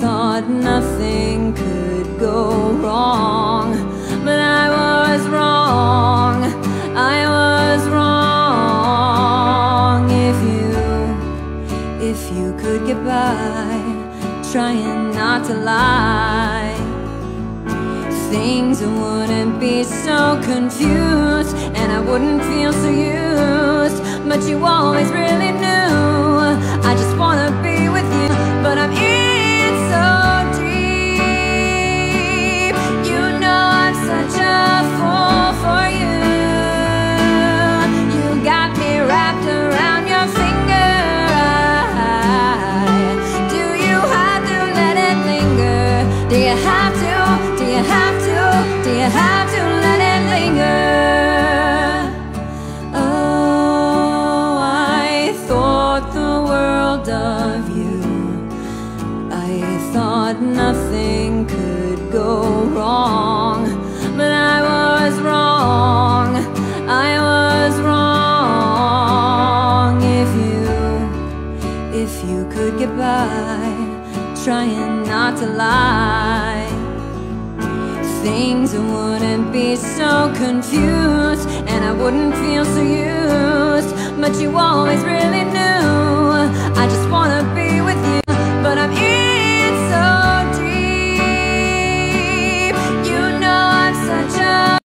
thought nothing could go wrong, but I was wrong. I was wrong. If you, if you could get by, trying not to lie, things wouldn't be so confused, and I wouldn't feel so used. But you always really knew. Thought the world of you. I thought nothing could go wrong, but I was wrong. I was wrong. If you, if you could get by, trying not to lie things wouldn't be so confused and I wouldn't feel so used but you always really I just wanna